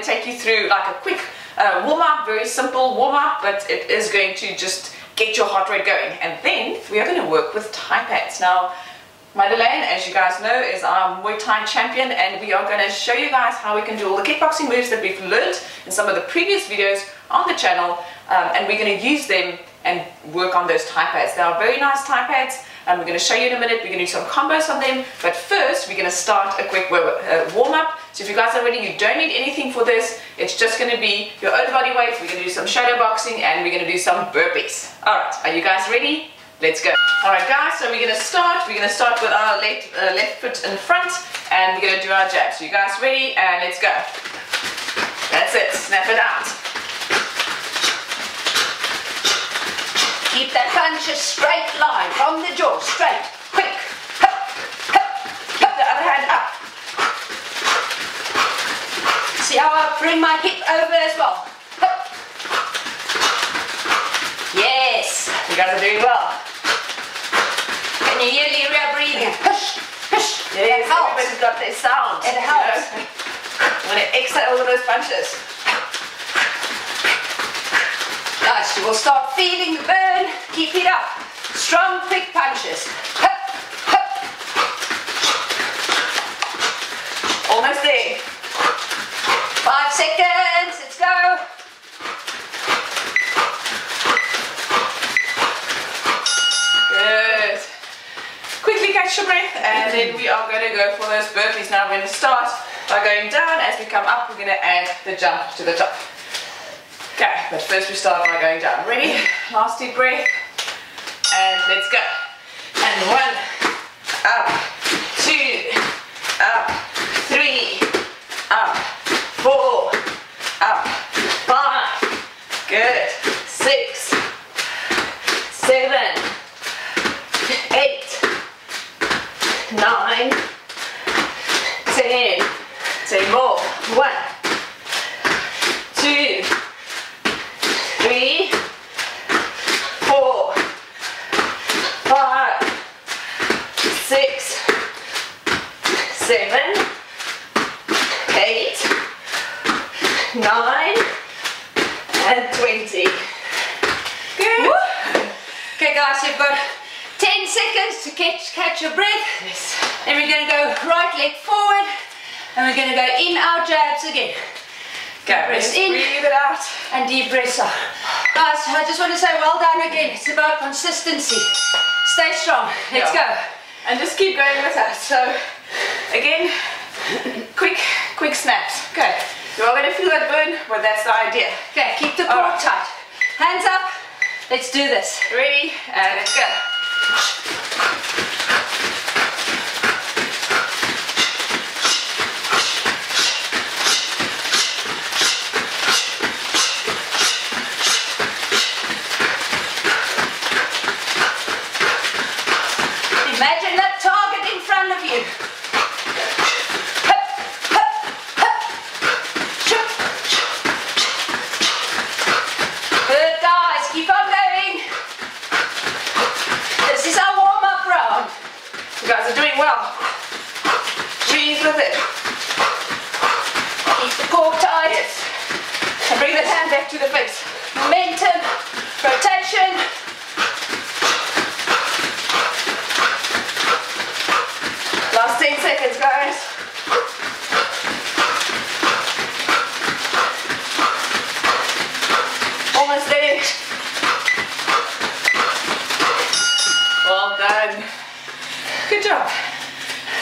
to take you through like a quick uh, warm-up, very simple warm-up, but it is going to just get your heart rate going. And then we are going to work with Thai pads. Now Madeleine, as you guys know, is our Muay Thai champion and we are going to show you guys how we can do all the kickboxing moves that we've learned in some of the previous videos on the channel um, and we're going to use them and work on those Thai pads. They are very nice Thai pads and we're going to show you in a minute. We're going to do some combos on them but first we're going to start a quick uh, warm-up. So if you guys are ready, you don't need anything for this. It's just going to be your own body weight. We're going to do some shadow boxing and we're going to do some burpees. Alright, are you guys ready? Let's go. All right, guys, so we're gonna start. We're gonna start with our left, uh, left foot in front and we're gonna do our jab. So you guys ready? And let's go. That's it, snap it out. Keep that punch a straight line from the jaw, straight, quick. Hup, hup, hup, the other hand up. See how I bring my hip over as well. Hup. Yes, you guys are doing well. Can you hear Leria breathing? Hush, hush. Yes, it helps. everybody's got their sound. It helps. You know? When it exhale all of those punches. Nice, you will start feeling the burn. Keep it up. Strong, quick punches. Hup, hup. Almost there. Five seconds, let's go. Good. Quickly catch your breath and then we are going to go for those burpees. Now we're going to start by going down. As we come up, we're going to add the jump to the top. Okay, but first we start by going down. Ready? Last deep breath. And let's go. And one, up, two, up, three, up, four, up, five, good, six, seven, nine, ten. Ten more. One, two, three, four, five, six, seven, eight, nine, and twenty. Good. Woo. Okay guys, you've got 10 seconds to catch, catch your breath. Yes. Then we're going to go right leg forward and we're going to go in our jabs again. Go, breath in, breathe it out. And deep breath out. Guys, I just want to say well done again. It's about consistency. Stay strong. Let's yeah. go. And just keep going with that. So, again, quick, quick snaps. Okay. You're all going to feel that burn, but that's the idea. Okay, keep the core right. tight. Hands up. Let's do this. Ready? And let's go. Imagine that target in front of you.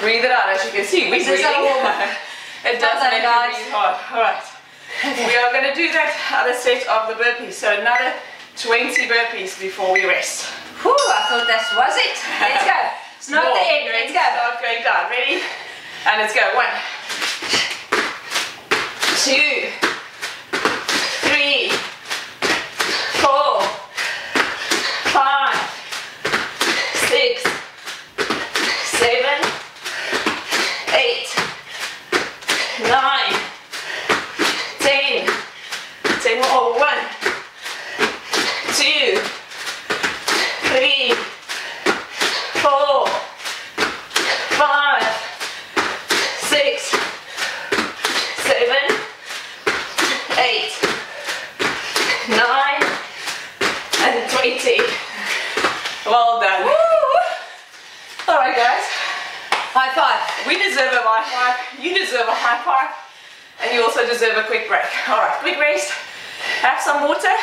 Breathe it out as you can see. We're it oh does make you breathe hard. Alright. Okay. We are going to do that other set of the burpees. So another 20 burpees before we rest. Whew, I thought that was it. Let's go. It's not the end. Let's go. Start going down. Ready? And let's go. One, two, three, four, five, six, seven, eight, nine, ten, ten more, one, two, three, four, five, All right, guys. High five. We deserve a high five. You deserve a high five. And you also deserve a quick break. All right, quick rest. Have some water.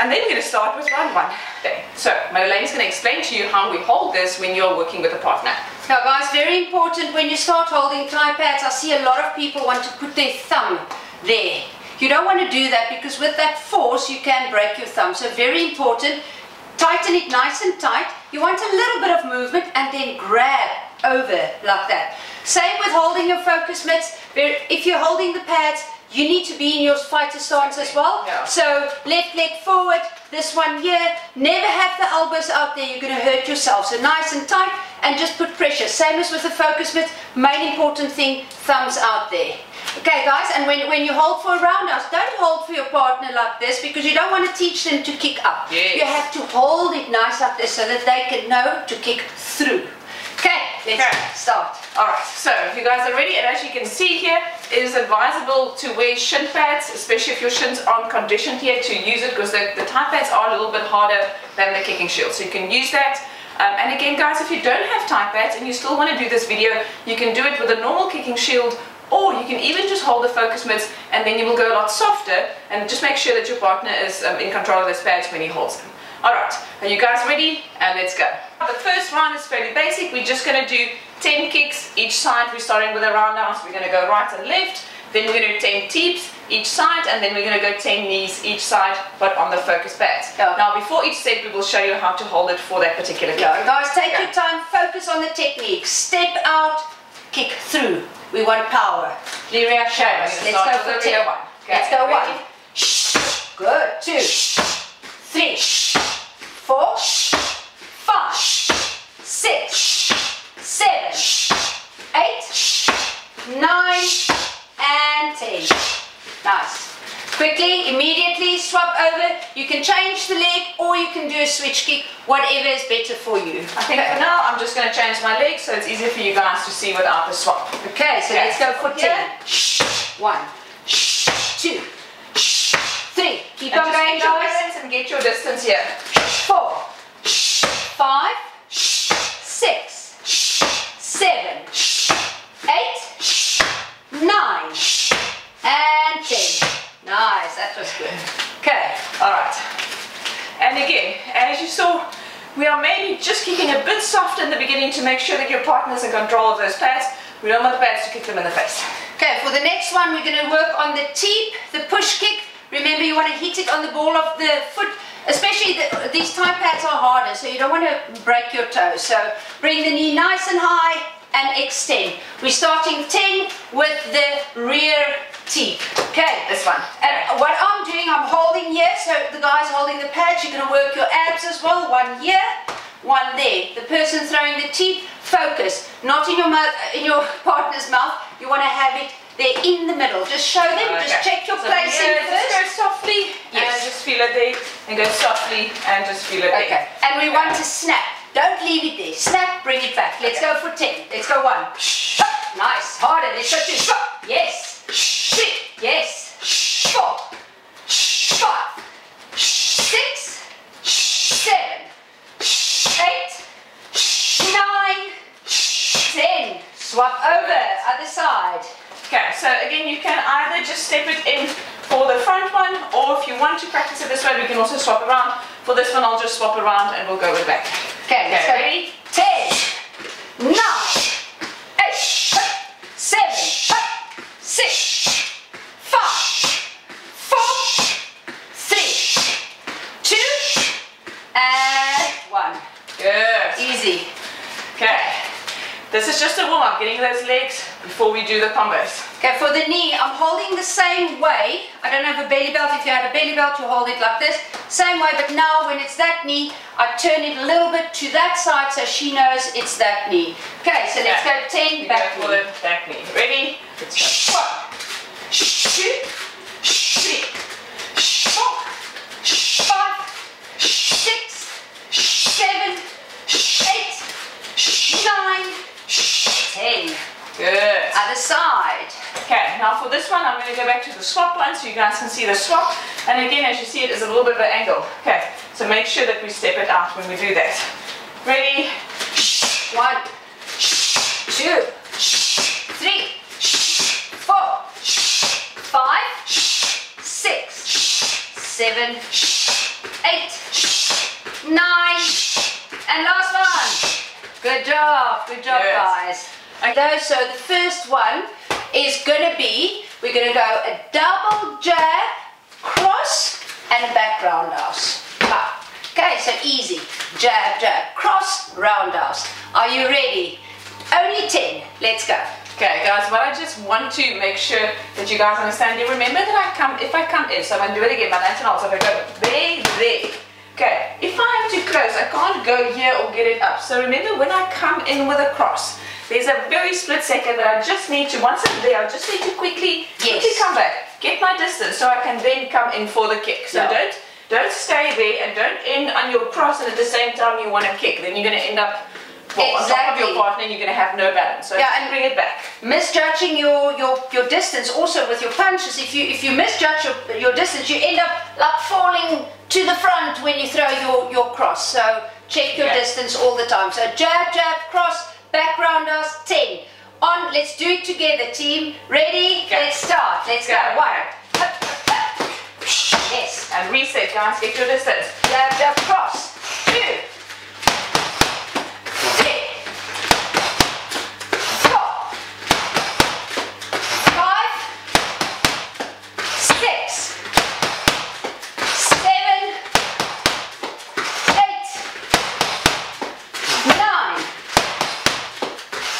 And then we're going to start with round one. Okay. So, Madeleine's going to explain to you how we hold this when you're working with a partner. Now guys, very important when you start holding Thai pads, I see a lot of people want to put their thumb there. You don't want to do that because with that force you can break your thumb. So very important, tighten it nice and tight. You want a little bit of movement and then grab over like that. Same with holding your focus mitts. If you're holding the pads, you need to be in your fighter stance as well. Yeah. So left leg forward, this one here. Never have the elbows out there, you're going to hurt yourself. So nice and tight and just put pressure. Same as with the focus mitt, main important thing, thumbs out there. Okay guys, and when, when you hold for a roundhouse, don't hold for your partner like this because you don't want to teach them to kick up. Yes. You have to hold it nice up there so that they can know to kick through. Okay, let's Okay. start. All right, so if you guys are ready, and as you can see here, it is advisable to wear shin pads, especially if your shins aren't conditioned yet to use it because the, the Thai pads are a little bit harder than the kicking shield. So you can use that. Um, and again, guys, if you don't have Thai pads and you still want to do this video, you can do it with a normal kicking shield or you can even just hold the focus mitts and then you will go a lot softer and just make sure that your partner is um, in control of those pads when he holds them. Alright, are you guys ready? And let's go. The first round is fairly basic. We're just going to do 10 kicks each side. We're starting with a roundhouse. We're going to go right and left. Then we're going to do 10 teeps each side. And then we're going to go 10 knees each side, but on the focus pads. Yeah. Now, before each set, we will show you how to hold it for that particular kick. Go. Guys, take Okay. your time, focus on the technique. Step out, kick through. We want power. Leria, show us. Let's go for with 10. Leria one. Okay, Let's go ready? one. Good. Two, three, four, five, six, seven, eight, nine, and ten. Nice. Quickly, immediately swap over. You can change the leg or you can do a switch kick, whatever is better for you. I think for now, I'm just going to change my legs so it's easier for you guys to see without the swap. Okay, so Okay, let's go for. 10. One, two, three. Keep And on going, guys. balance and get your distance here. Four, five, six, seven, eight, nine, and ten. Nice, that was good. Okay, Alright. And again, as you saw, we are maybe just kicking a bit soft in the beginning to make sure that your partner's in control of those pads. We don't want the pads to kick them in the face. okay. For the next one, we're going to work on the teep, the push kick. Remember, you want to hit it on the ball of the foot. Especially the, these Thai pads are harder, so you don't want to break your toe. So bring the knee nice and high and extend. We're starting 10 with the rear teep. Okay. This one. And what I'm doing, I'm holding here, so the guy's holding the pads, you're going to work your abs as well, one here, one there. The person throwing the teeth, focus, not in your mouth, in your partner's mouth, you want to have it there in the middle. Just show them, uh, just check your So placing here, Just go softly Yes. and just feel it there. And go softly and just feel it Okay, and we want to snap. Don't leave it there. Snap, bring it back. Let's Okay. go for 10. Let's go one. Nice, harder. Let's go two. Yes. Three. Yes. Four. Five. Six. Seven. Eight. Nine. Ten. Swap over. Other side. Okay, so again, you can either just step it in for the front one, or if you want to practice it this way, we can also swap around. For this one, I'll just swap around and we'll go with back. Okay, let's go. Okay, ready? Ten, nine, eight, seven, six, five, four, three, two, and one. Good. Easy. Okay. This is just a warm up, getting those legs before we do the combos. Okay, for the knee, I'm holding the same way. I don't have a belly belt. If you had a belly belt, you hold it like this. Same way, but now when it's that knee, I turn it a little bit to that side so she knows it's that knee. Okay, so let's go 10 back go knee. back knee. Ready? Let's go. One, two, three, four, five, six, seven, eight, nine, ten. Good. Other side. Now for this one, I'm going to go back to the swap line so you guys can see the swap. And again, as you see, it is a little bit of an angle. Okay, so make sure that we step it out when we do that. Ready? One, two, three, four, five, six, seven, eight, nine, and last one. Good job, good job, Yes. guys. Okay, so the first one is gonna be, we're gonna go a double jab, cross, and a back roundhouse. Okay, so easy. Jab, jab, cross, roundhouse. Are you ready? Only 10. Let's go. Okay, guys, what I just want to make sure that you guys understand, you remember that I come, if I come in, so I'm going to do it again, my lantern also, if I go there, there. Okay, if I have to close, I can't go here or get it up. So remember when I come in with a cross, there's a very split second that I just need to, once I'm there, I just need to quickly, quickly Yes. come back, get my distance so I can then come in for the kick. So Yeah. don't, don't stay there and don't end on your cross and at the same time you want to kick. Then you're going to end up well, on top of Exactly. your partner and you're going to have no balance. So Yeah, and- bring it back. misjudging your, your, your distance also with your punches. If you if you misjudge your, your distance, you end up like falling to the front when you throw your, your cross. So check your Yeah. distance all the time. So jab, jab, cross, back rounders, 10. On, let's do it together, team. Ready? Okay. Let's start. Let's go. Go. One. Up, up, up. Yes. And reset, guys, get your distance. Jab, jab, cross. Two. Three. Four. Five. Six. Seven. Eight. Nine.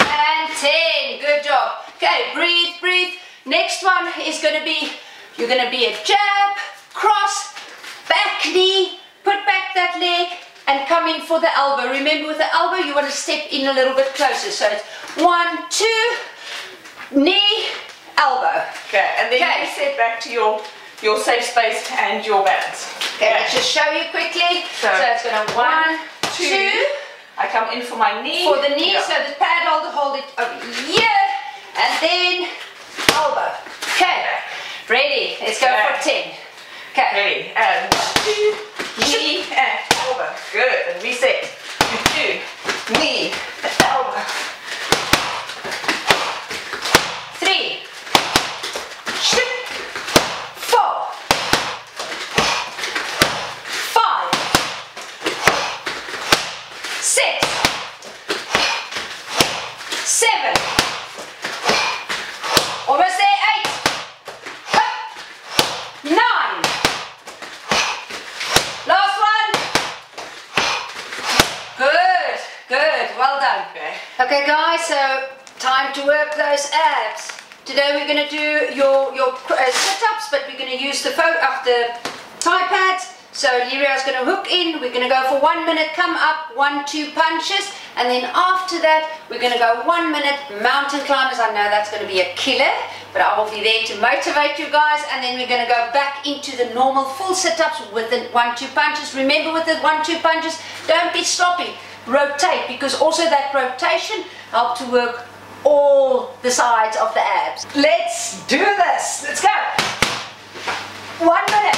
And ten. Good job. Okay, breathe, breathe. Next one is going to be, you're going to be a jab, cross, back knee, put back that leg, and come in for the elbow. Remember with the elbow, you want to step in a little bit closer. So it's one, two, knee, elbow. Okay, and then Okay. reset back to your your safe space and your balance. Okay, let's just show you quickly. So, So, it's going to one, two. two, I come in for my knee. for the knee, Yeah. so the pad holder hold it over here, and then elbow. Okay, ready? Let's go for 10. Okay, Ready, and two, knee, and elbow. Good, and reset. Two, knee, elbow. three, four, five, six, seven, almost there, eight, up, nine, last one, good, good, well done. Okay. Okay guys, so to work those abs. Today we're going to do your, your uh, sit-ups, but we're going to use the, fo- of the Thai pads. So Leria's going to hook in, we're going to go for one minute, come up, one, two punches, and then after that we're going to go one minute mountain climbers. I know that's going to be a killer, but I will be there to motivate you guys, and then we're going to go back into the normal full sit-ups with the one, two punches. Remember with the one, two punches, don't be sloppy rotate because also that rotation help to work all the sides of the abs. Let's do this. Let's go. One minute.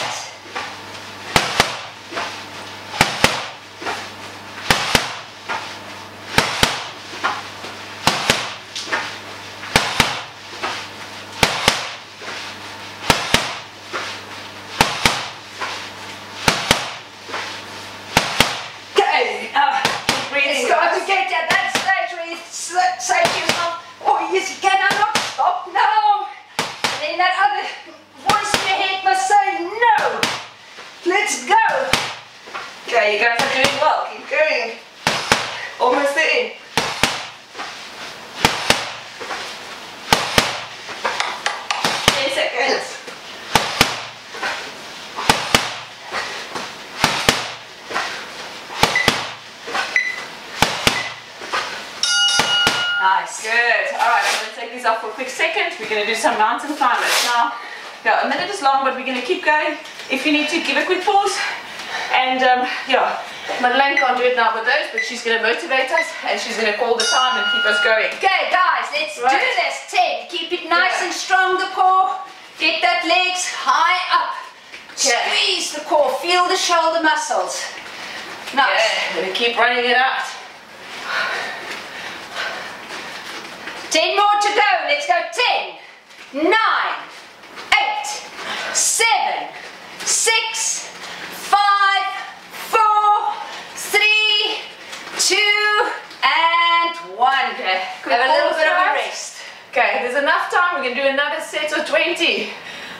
Okay. Uh, Breathing, It's got guys. to get at that stage where you s- say to yourself, oh yes, you cannot not stop now. And then that other voice in your head must say, no, let's go. You guys are doing well. Keep going. Almost there. Ten seconds. Nice. Good. All right, I'm going to take these off for a quick second. We're going to do some mountain climbers. Now, yeah, a minute is long, but we're going to keep going. If you need to, give a quick pause. And um, yeah, Madeleine can't do it now with those, but she's going to motivate us and she's going to call the time and keep us going. Okay, guys, let's do this. Ten. Keep it nice Yeah. and strong, the core. Get that legs high up. Squeeze the core. Feel the shoulder muscles. Nice. Yeah, going to keep running it out. 10 more to go. Let's go. 10, 9, 8, 7, 6, 5, 4, 3, 2, and 1. Okay, Have a little bit of a rest. Okay, there's enough time. We can do another set of 20.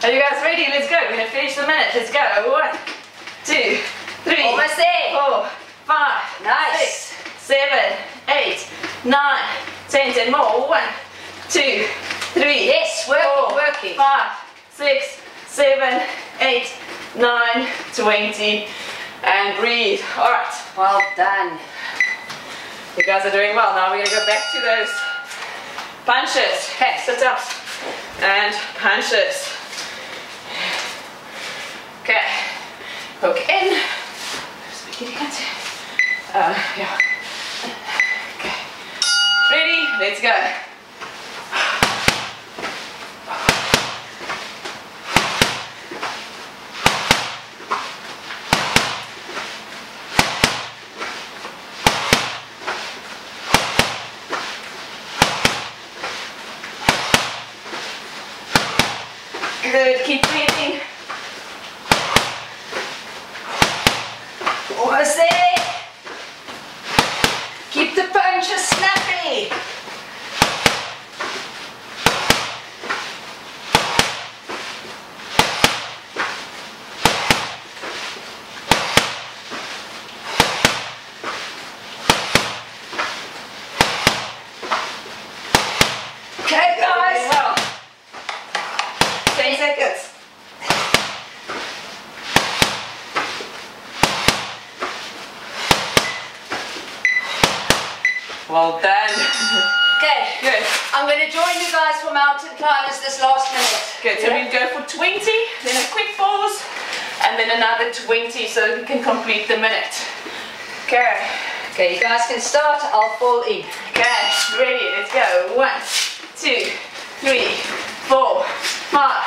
Are you guys ready? Let's go. We're gonna finish the minute. Let's go. One, two, three, Almost there. four, five, Nice. six, seven, eight, nine, ten. Ten more. One, two, three. Yes, working, four, working. Five, six, seven, eight, nine, twenty. And breathe. All right. Well done. You guys are doing well. Now we're gonna go back to those punches. Okay, sit ups and punches. Okay, hook in. Uh, yeah. Okay. Ready? Let's go. Good. Keep breathing. Almost there. The punches snappy. Okay, guys. Doing well. Ten seconds. Well done. Okay. Good. I'm going to join you guys for mountain climbers this last minute. Good. So we go for 20, then a quick pause, and then another 20 so we can complete the minute. Okay. Okay, you guys can start. I'll fall in. Okay, ready, let's go. One, two, three, four, five,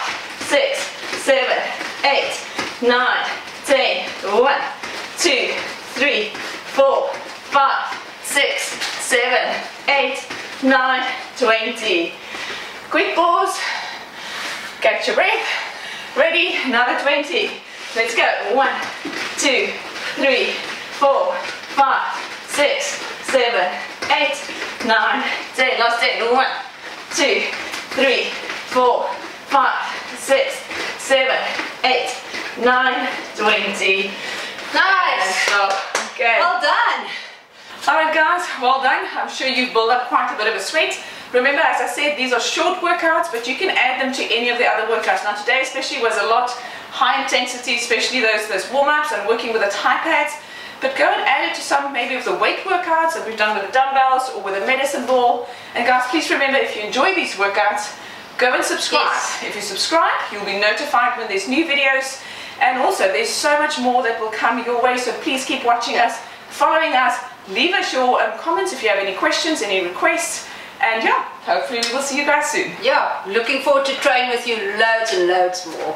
six, seven, eight, nine, ten. One, two, three, four, five, six, seven, eight, nine, twenty. Quick pause. Catch your breath. Ready, another 20. Let's go. One, two, three, four, five, six, seven, eight, nine, ten. Last ten. One, two, three, four, five, six, seven, eight, nine, twenty. Nice. stop. Okay. Well done. Alright guys, well done. I'm sure you've built up quite a bit of a sweat. Remember, as I said, these are short workouts, but you can add them to any of the other workouts. Now today especially was a lot high intensity, especially those, those warm-ups and working with the Thai pads. But go and add it to some maybe of the weight workouts that we've done with the dumbbells or with a medicine ball. And guys, please remember, if you enjoy these workouts, go and subscribe. Yes. If you subscribe, you'll be notified when there's new videos. And also, there's so much more that will come your way, so please keep watching us, following us. Leave us your um, comments if you have any questions, any requests. And yeah, hopefully we will see you guys soon. Yeah, looking forward to train with you loads and loads more.